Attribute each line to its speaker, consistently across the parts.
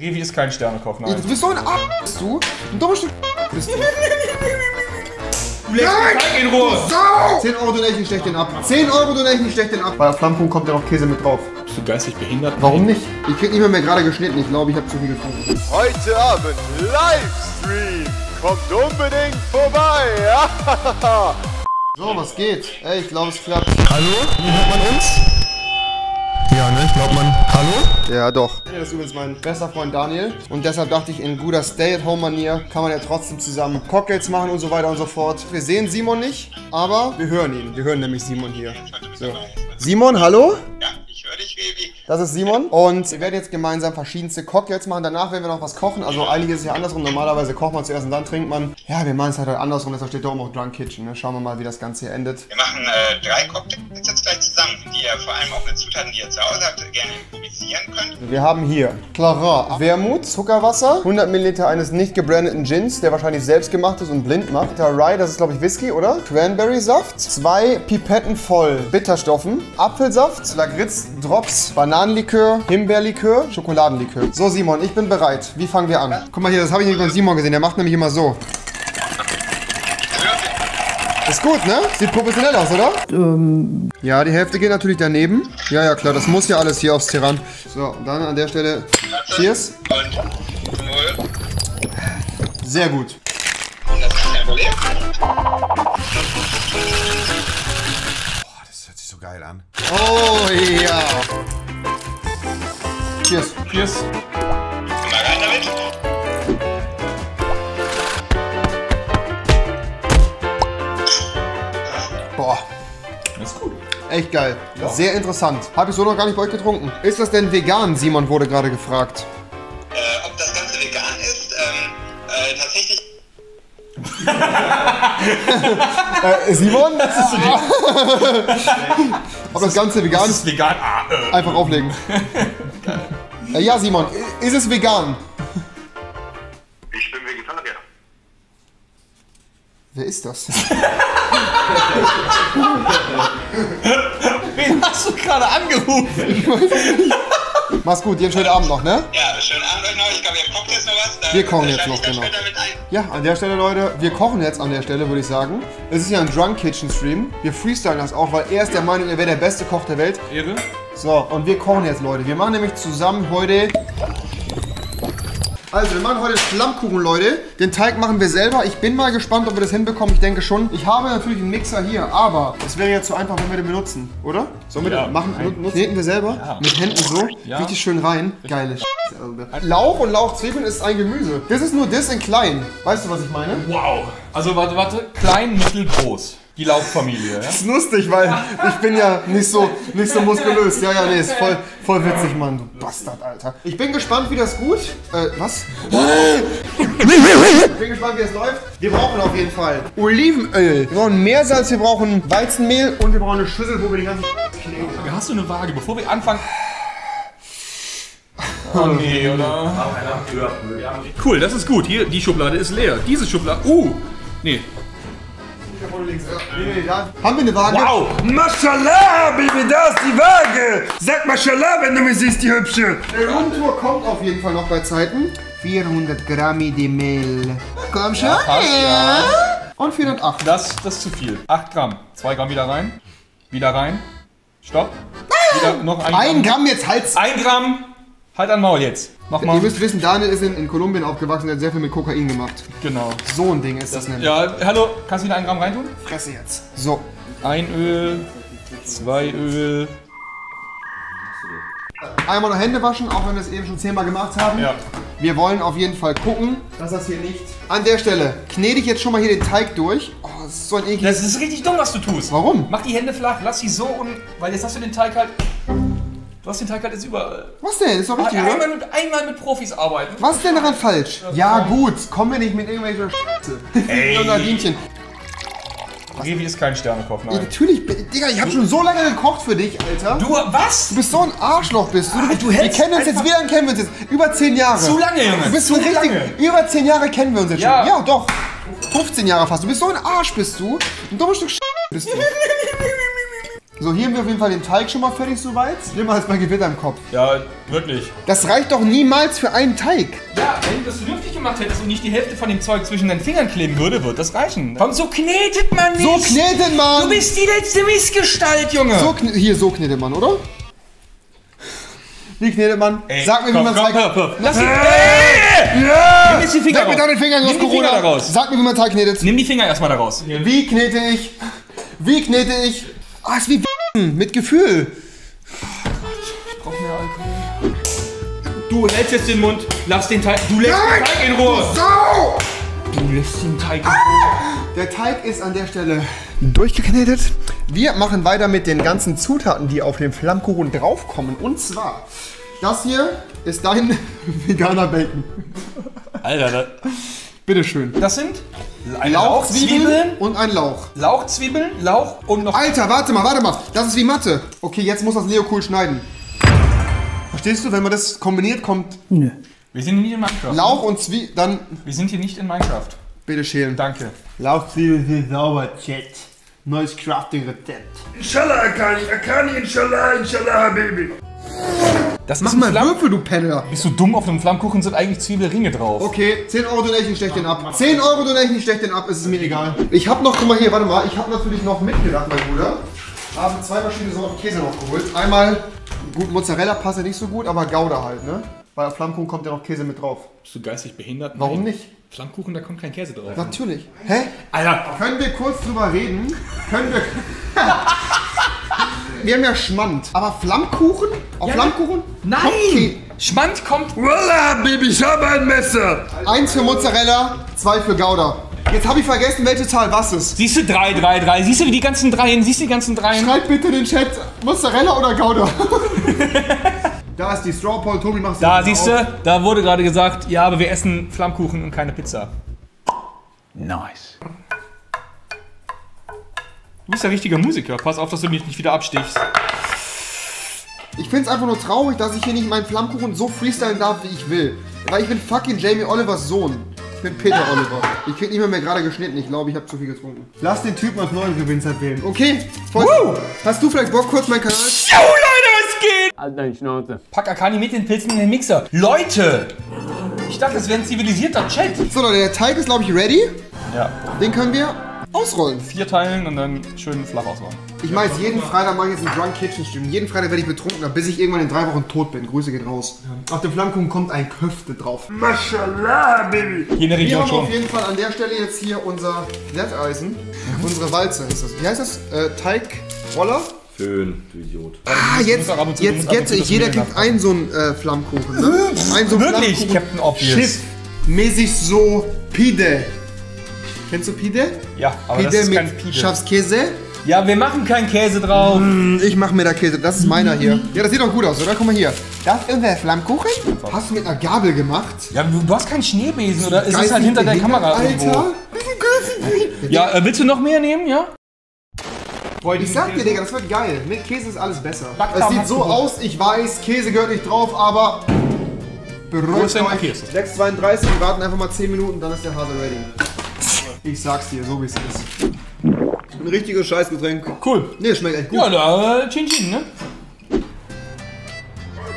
Speaker 1: Revi ist kein Sternekoch, nein.
Speaker 2: Du bist so ein A bist du. Ein dummes Stück bist du.
Speaker 1: Du Teig in Ruhe!
Speaker 2: Sau! 10 Euro Donation, stech den ab. 10 Euro Donation, stech den ab. Bei der Flammkuchen kommt ja noch Käse mit drauf.
Speaker 1: Bist du geistig behindert?
Speaker 2: Warum nicht? Ich krieg nicht mehr, mehr gerade geschnitten. Ich glaube, ich habe zu viel getrunken.
Speaker 3: Heute Abend Livestream. Kommt unbedingt vorbei.
Speaker 2: So, was geht? Ey, ich glaube, es klappt.
Speaker 4: Hallo? Hört man uns? Ja, ne? Ich glaube man. Hallo?
Speaker 2: Ja, doch. Das ist übrigens mein bester Freund Daniel. Und deshalb dachte ich, in guter Stay-at-Home-Manier kann man ja trotzdem zusammen Cocktails machen und so weiter und so fort. Wir sehen Simon nicht, aber wir hören ihn. Wir hören nämlich Simon hier. So. Simon, hallo?
Speaker 5: Ja,
Speaker 2: Das ist Simon. Und wir werden jetzt gemeinsam verschiedenste Cocktails machen. Danach werden wir noch was kochen. Also eigentlich ist es ja andersrum. Normalerweise kocht man zuerst und dann trinkt man. Ja, wir machen es halt, halt andersrum. Deshalb steht da oben auch Drunk Kitchen. Ne? Schauen wir mal, wie das Ganze hier endet.
Speaker 5: Wir machen äh, drei Cocktails jetzt gleich zusammen, die ihr vor allem auch mit Zutaten, die ihr zu Hause habt, gerne improvisieren könnt.
Speaker 2: Wir haben hier Clara, Wermut, Zuckerwasser, 100 Milliliter eines nicht gebrandeten Gins, der wahrscheinlich selbst gemacht ist und blind macht. Der Rye, das ist glaube ich Whisky, oder? Cranberry-Saft, zwei Pipetten voll Bitterstoffen, Apfelsaft, Lagritz, Drops, Bananenlikör, Himbeerlikör, Schokoladenlikör. So Simon, ich bin bereit. Wie fangen wir an? Guck mal hier, das habe ich nämlich beim Simon gesehen. Der macht nämlich immer so. Ist gut, ne? Sieht professionell aus, oder? Ja, die Hälfte geht natürlich daneben. Ja, ja, klar, das muss ja alles hier aufs Terran. So, und dann an der Stelle Cheers.
Speaker 5: Und null.
Speaker 2: Sehr gut.
Speaker 5: Das ist kein Problem.
Speaker 4: Das hört sich so geil an.
Speaker 2: Oh ja. Cheers.
Speaker 1: Cheers.
Speaker 5: Mal rein damit.
Speaker 2: Boah,
Speaker 1: Das ist gut.
Speaker 2: echt geil. Sehr interessant. Habe ich so noch gar nicht bei euch getrunken. Ist das denn vegan? Simon wurde gerade gefragt.
Speaker 5: Äh, ob das Ganze vegan ist, ähm, äh, tatsächlich
Speaker 2: Äh, Simon? Ob das Ganze vegan
Speaker 1: Das
Speaker 2: ist?
Speaker 1: ist vegan. Ah, äh.
Speaker 2: Einfach auflegen. Äh, ja, Simon, ist es vegan?
Speaker 5: ich bin Vegetarier.
Speaker 2: Wer ist das?
Speaker 1: Wen hast du gerade angerufen?
Speaker 2: Mach's gut, dir einen schönen Abend noch, ne?
Speaker 5: Ja, schönen Abend euch noch. Ich glaube, ihr kocht jetzt noch was. Da
Speaker 2: Wir kochen jetzt noch,
Speaker 5: dann
Speaker 2: genau. Ja, an der Stelle, Leute, wir kochen jetzt an der Stelle, würde ich sagen. Es ist ja ein Drunk Kitchen Stream. Wir freestylen das auch, weil er ist der Meinung, er wäre der beste Koch der Welt.
Speaker 1: Ehre.
Speaker 2: So, und wir kochen jetzt, Leute. Wir machen nämlich zusammen heute. Also, wir machen heute Flammkuchen, Leute. Den Teig machen wir selber. Ich bin mal gespannt, ob wir das hinbekommen. Ich denke schon. Ich habe natürlich einen Mixer hier, aber es wäre jetzt zu einfach, wenn wir den benutzen, oder? Sollen wir
Speaker 1: Ja,
Speaker 2: den machen?
Speaker 1: ein-
Speaker 2: nu- Kneten wir selber?
Speaker 1: Ja.
Speaker 2: Mit Händen so?
Speaker 1: Ja.
Speaker 2: Richtig schön rein. Geile Alter. Lauch und Lauchzwiebeln ist ein Gemüse. Das ist nur das in klein. Weißt du, was ich meine?
Speaker 1: Wow. Also warte, warte. Klein, mittel, groß. Die Lauchfamilie, ja?
Speaker 2: Das ist lustig, weil ich bin ja nicht so, nicht so muskulös. Ja, ja, nee, ist voll, voll witzig, Mann, du Bastard, Alter. Ich bin gespannt, wie das gut. Äh, was? Ich bin gespannt, wie es läuft. Wir brauchen auf jeden Fall Olivenöl. Wir brauchen Meersalz, wir brauchen Weizenmehl und wir brauchen eine Schüssel, wo wir die ganzen.
Speaker 1: Hast du eine Waage, bevor wir anfangen? Oh nee, oder? Cool, das ist gut. Hier, die Schublade ist leer. Diese Schublade. Uh! Nee.
Speaker 2: Da haben wir eine Waage.
Speaker 1: Wow!
Speaker 4: Mashallah, Baby, da ist die Waage. Sag Mashallah, wenn du mich siehst, die Hübsche.
Speaker 2: Die Rundtour kommt auf jeden Fall noch bei Zeiten. 400 Gramm de Mehl. Komm schon
Speaker 1: passt,
Speaker 2: her. Und 408.
Speaker 1: Das, das ist zu viel. 8 Gramm. 2 Gramm wieder rein. Wieder rein. Stopp. Wieder noch ein,
Speaker 2: Ein
Speaker 1: Gramm.
Speaker 2: Gramm jetzt Hals.
Speaker 1: Ein Gramm. Halt an Maul jetzt. Mach
Speaker 2: Ihr
Speaker 1: mal.
Speaker 2: müsst wissen, Daniel ist in, in Kolumbien aufgewachsen, der hat sehr viel mit Kokain gemacht.
Speaker 1: Genau.
Speaker 2: So ein Ding ist das nämlich.
Speaker 1: Ja, hallo. Kannst du wieder ein Gramm reintun?
Speaker 2: Fresse jetzt. So.
Speaker 1: Ein Öl. Zwei Öl.
Speaker 2: Einmal noch Hände waschen, auch wenn wir es eben schon zehnmal gemacht haben.
Speaker 1: Ja.
Speaker 2: Wir wollen auf jeden Fall gucken, dass das hier nicht... An der Stelle knete ich jetzt schon mal hier den Teig durch. Oh, das ist so ein ekliges...
Speaker 1: Das ist richtig dumm, was du tust.
Speaker 2: Warum?
Speaker 1: Mach die Hände flach, lass sie so und. Weil jetzt hast du den Teig halt. Du hast den Teig halt jetzt überall.
Speaker 2: Was denn? Ist doch richtig,
Speaker 1: Einmal
Speaker 2: oder?
Speaker 1: mit, einmal mit Profis arbeiten.
Speaker 2: Was ist denn daran falsch? Ja gut, kommen wir nicht mit irgendwelcher Scheiße.
Speaker 1: Ey.
Speaker 2: Nadinchen.
Speaker 1: Revi ist kein Sternekoch,
Speaker 2: Ja,
Speaker 1: nein.
Speaker 2: natürlich, Digga, ich habe schon so lange gekocht für dich, Alter.
Speaker 1: Du, was?
Speaker 2: Du bist so ein Arschloch, bist du. Du,
Speaker 1: du
Speaker 2: wir kennen uns jetzt, wie lange kennen wir uns jetzt? Über zehn Jahre.
Speaker 1: Zu lange, Junge.
Speaker 2: Du bist
Speaker 1: zu
Speaker 2: so richtig,
Speaker 1: lange.
Speaker 2: über zehn Jahre kennen wir uns jetzt
Speaker 1: Ja.
Speaker 2: schon. Ja, doch. 15 Jahre fast. Du bist so ein Arsch, bist du. Ein dummes Stück Sch bist du. So, hier haben wir auf jeden Fall den Teig schon mal fertig soweit. Schlimmer als bei Gewitter im Kopf.
Speaker 1: Ja, wirklich.
Speaker 2: Das reicht doch niemals für einen Teig.
Speaker 1: Ja, wenn du das vernünftig gemacht hättest und nicht die Hälfte von dem Zeug zwischen deinen Fingern kleben würde, wird das reichen. Komm, so knetet man nicht.
Speaker 2: So knetet man!
Speaker 1: Du bist die letzte Missgestalt, Junge.
Speaker 2: so hier, so knetet man, oder? Wie knetet man?
Speaker 1: Ey,
Speaker 2: Sag mir, wie
Speaker 1: komm,
Speaker 2: man
Speaker 1: komm,
Speaker 2: Teig...
Speaker 1: komm, komm. Lass ihn. Ey!
Speaker 4: Ja!
Speaker 1: Nimm jetzt die Finger
Speaker 2: Sag mir
Speaker 1: raus.
Speaker 2: deine Finger,
Speaker 1: Nimm die Finger da raus.
Speaker 2: Sag mir, wie man Teig knetet.
Speaker 1: Nimm die Finger erstmal da raus.
Speaker 2: Wie knete ich? Wie knete ich? Ah, ist wie mit Gefühl.
Speaker 1: Du hältst jetzt den Mund, lass den Teig. Du lässt den Teig in Ruhe.
Speaker 2: Sau!
Speaker 1: Du lässt den Teig in Ruhe.
Speaker 2: Der Teig ist an der Stelle durchgeknetet. Wir machen weiter mit den ganzen Zutaten, die auf den Flammkuchen draufkommen. Und zwar, das hier ist dein veganer Bacon.
Speaker 1: Alter, das,
Speaker 2: Bitteschön.
Speaker 1: das sind eine
Speaker 2: Lauchzwiebeln
Speaker 1: Lauchzwiebeln,
Speaker 2: und ein Lauch.
Speaker 1: Lauchzwiebeln, Lauch und noch.
Speaker 2: Alter, warte mal, warte mal. Das ist wie Mathe. Okay, jetzt muss das Leo cool schneiden. Verstehst du, wenn man das kombiniert, kommt
Speaker 1: Wir sind nicht in Minecraft.
Speaker 2: Lauch und Zwiebeln, dann
Speaker 1: Wir sind hier nicht in Minecraft.
Speaker 2: bitte schälen.
Speaker 1: Danke.
Speaker 2: Lauchzwiebeln sind sauber, Chat. Neues Crafting-Rezept.
Speaker 4: Inshallah, Akani, Akani, Inshallah, Inshallah, Habibi.
Speaker 1: Das
Speaker 2: Mach
Speaker 1: ist ein
Speaker 2: mal
Speaker 1: Flamm.
Speaker 2: Würfel, du Penner.
Speaker 1: Bist du dumm? Auf dem Flammkuchen sind eigentlich Zwiebelringe drauf.
Speaker 2: Okay, 10 Euro Donation, stech den ab. 10 Euro Donation, stech den ab, ist es mir egal. Ich hab noch, guck mal hier, warte mal, ich hab natürlich noch mitgedacht, mein Bruder. Habe zwei verschiedene Sorten Käse noch geholt. Einmal, gut, Mozzarella passt ja nicht so gut, aber Gouda halt, ne? Weil auf Flammkuchen kommt ja noch Käse mit drauf.
Speaker 1: Bist du geistig behindert?
Speaker 2: Warum
Speaker 1: Nein.
Speaker 2: nicht?
Speaker 1: Flammkuchen, da kommt kein Käse drauf.
Speaker 2: Natürlich. Hä?
Speaker 1: Alter,
Speaker 2: Können wir kurz drüber reden? Können wir... wir haben ja Schmand. Aber Flammkuchen? Auf
Speaker 1: Ja,
Speaker 2: Flammkuchen?
Speaker 1: nein!
Speaker 2: Okay.
Speaker 1: Schmand kommt.
Speaker 4: Wallah, Habibi, ich habe ein Messer.
Speaker 2: Eins für Mozzarella, zwei für Gouda. Jetzt habe ich vergessen, welche Zahl was ist.
Speaker 1: Siehst du 3, 3, 3. Siehst du wie die ganzen Dreien? Siehst du die ganzen Dreien?
Speaker 2: Schreibt bitte in den Chat, Mozzarella oder Gouda? da ist die Straw Poll, Tobi macht
Speaker 1: Da siehst du, da wurde gerade gesagt, ja, aber wir essen Flammkuchen und keine Pizza. Nice. Du bist ja richtiger Musiker. Pass auf, dass du mich nicht wieder abstichst.
Speaker 2: Ich finde es einfach nur traurig, dass ich hier nicht meinen Flammkuchen so freestylen darf, wie ich will. Weil ich bin fucking Jamie Olivers Sohn. Ich bin Peter Oliver. Ich krieg nicht mehr, mehr gerade geschnitten. Ich glaube, ich habe zu viel getrunken. Lass den Typen als neuen Gewinner wählen. Okay, voll. Hast du vielleicht Bock, kurz meinen Kanal...
Speaker 1: Jo, Leute, was geht? Halt deine Schnauze. Pack Akani mit den Pilzen in den Mixer. Leute! Ich dachte, das wäre ein zivilisierter Chat.
Speaker 2: So Leute, der Teig ist, glaube ich, ready.
Speaker 1: Ja.
Speaker 2: Den können wir ausrollen.
Speaker 1: Vier teilen und dann schön flach ausrollen.
Speaker 2: Ich mache jetzt jeden Freitag mache ich jetzt einen Drunk Kitchen Stream. Jeden Freitag werde ich betrunkener, bis ich irgendwann in drei Wochen tot bin. Grüße geht raus. Auf dem Flammkuchen kommt ein Köfte drauf.
Speaker 4: Mashallah, Habibi.
Speaker 1: Hier in der
Speaker 2: Wir
Speaker 1: Region
Speaker 2: haben
Speaker 1: schon.
Speaker 2: auf jeden Fall an der Stelle jetzt hier unser Glätteisen. Unsere Walze ist das. Wie heißt das? Äh, Teigroller?
Speaker 6: Föhn, du Idiot.
Speaker 2: Ah, jetzt,
Speaker 1: zu-
Speaker 2: jetzt gette ich. Jeder kriegt einen so einen äh, Flammkuchen. Ne? Einen so
Speaker 1: Wirklich,
Speaker 2: Flammkuchen.
Speaker 1: Captain Obvious.
Speaker 2: Schiff. Mäßig so Pide. Kennst du Pide?
Speaker 1: Ja, aber das
Speaker 2: Pide
Speaker 1: ist kein
Speaker 2: mit
Speaker 1: Pide.
Speaker 2: Schafskäse.
Speaker 1: Ja, wir machen keinen Käse drauf.
Speaker 2: Ich mach mir da Käse. Das ist meiner hier. Ja, das sieht doch gut aus, oder? Guck mal hier. Das ist unser Flammkuchen. Hast du mit einer Gabel gemacht?
Speaker 1: Ja, du, hast keinen Schneebesen, oder? Es ist
Speaker 2: Geistig
Speaker 1: halt hinter der Kamera
Speaker 2: Alter.
Speaker 1: irgendwo. Ja, äh, willst du noch mehr nehmen, ja?
Speaker 2: Ich sag dir, Digga, das wird geil. Mit Käse ist alles besser. Es sieht so aus, ich weiß, Käse gehört nicht drauf, aber beruhigt
Speaker 1: ist
Speaker 2: euch.
Speaker 1: Käse?
Speaker 2: 6,32, wir warten einfach mal 10 Minuten, dann ist der Hase ready. Ich sag's dir, so wie es ist. Ein richtiges Scheißgetränk.
Speaker 1: Cool.
Speaker 2: Nee, schmeckt echt gut.
Speaker 1: Ja, da, äh, Chin Chin, ne?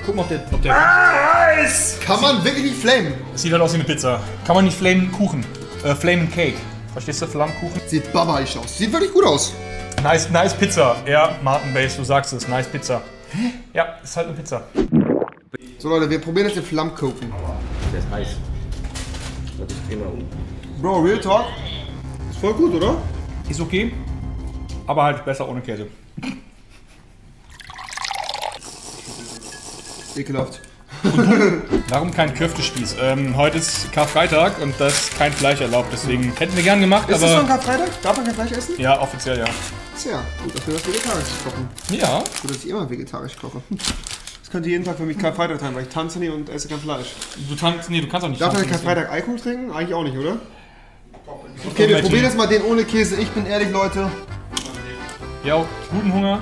Speaker 1: Guck mal, ob der, ob der...
Speaker 4: Eis.
Speaker 2: Kann man wirklich nicht flamen.
Speaker 1: Das sieht halt aus wie eine Pizza. Kann man nicht flamen Kuchen. Äh, flamen Cake. Verstehst du, Flammkuchen?
Speaker 2: Sieht babaisch aus. Sieht wirklich gut aus.
Speaker 1: Nice, nice Pizza. Ja, Martin Base, du sagst es. Nice Pizza. Ja, ist halt eine Pizza.
Speaker 2: So Leute, wir probieren jetzt den Flammkuchen.
Speaker 6: Der ist heiß. Das ist prima.
Speaker 2: Bro, Real Talk. Ist voll gut, oder?
Speaker 1: Ist okay, aber halt besser ohne Käse.
Speaker 2: Ekelhaft.
Speaker 1: Warum kein Köftespieß? Ähm, heute ist Karfreitag und das ist kein Fleisch erlaubt, deswegen hätten wir gern gemacht,
Speaker 2: Ist das schon
Speaker 1: aber...
Speaker 2: Karfreitag? Darf man kein Fleisch essen?
Speaker 1: Ja, offiziell ja.
Speaker 2: Tja, gut, dass wir das vegetarisch kochen.
Speaker 1: Ja,
Speaker 2: Gut, dass ich immer vegetarisch koche. Das könnte jeden Tag für mich Karfreitag sein, weil ich tanze nie und esse kein Fleisch.
Speaker 1: du tanzt, nee, du kannst auch nicht
Speaker 2: Darf man Karfreitag Alkohol trinken? Eigentlich auch nicht, oder? Okay, wir probieren jetzt mal den ohne Käse. Ich bin ehrlich, Leute.
Speaker 1: Ja, guten Hunger.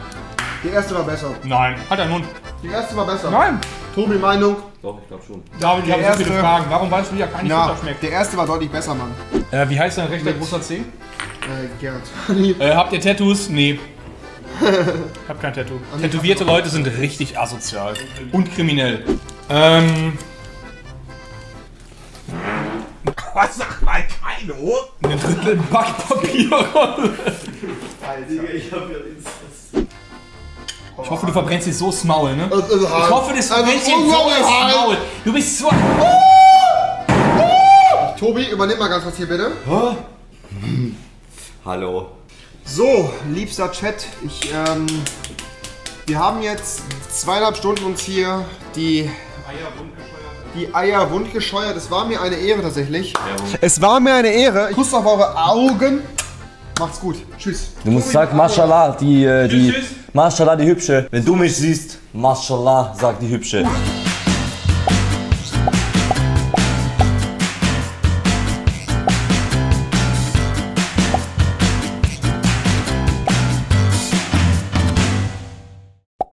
Speaker 2: Die erste war besser.
Speaker 1: Nein, halt deinen Mund.
Speaker 2: Die erste war besser.
Speaker 1: Nein.
Speaker 2: Tobi, Meinung?
Speaker 6: Doch, ich glaube schon.
Speaker 1: David, ich habe so viele
Speaker 2: erste-
Speaker 1: Fragen. Warum weißt du, wie ja kein
Speaker 2: Ja,
Speaker 1: Futter schmeckt?
Speaker 2: der erste war deutlich besser, Mann.
Speaker 1: Äh, wie heißt dein rechter großer C?
Speaker 2: Äh, Gerd.
Speaker 1: Äh, habt ihr Tattoos? Nee. Ich hab kein Tattoo. Tätowierte Leute sind richtig asozial. Und kriminell. Ähm.
Speaker 4: Was sagt keine
Speaker 1: Eine Drittel Backpapierrolle. Ich hoffe, du verbrennst dir so das Maul, ne? Ich hoffe, das verbrennst dir so
Speaker 2: unglaublich
Speaker 1: das
Speaker 2: heiß.
Speaker 1: Maul. Du bist so.
Speaker 2: Tobi, übernimm mal ganz kurz hier bitte.
Speaker 6: Hallo.
Speaker 2: So, liebster Chat, ich, ähm, wir haben jetzt zweieinhalb Stunden uns hier die die Eier wund gescheuert. Es war mir eine Ehre tatsächlich. Es war mir eine Ehre. Ich kusse auf eure Augen. Macht's gut. Tschüss.
Speaker 7: Du musst sagen, Mashallah, die, äh, die, Mashallah, die Hübsche. Wenn du mich siehst, Mashallah, sagt die Hübsche.